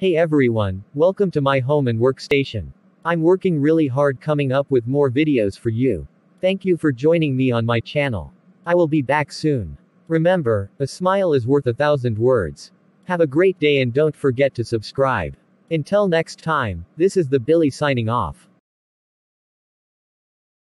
Hey everyone, welcome to my home and workstation. I'm working really hard coming up with more videos for you. Thank you for joining me on my channel. I will be back soon. Remember, a smile is worth a thousand words. Have a great day and don't forget to subscribe. Until next time, this is the Billy signing off.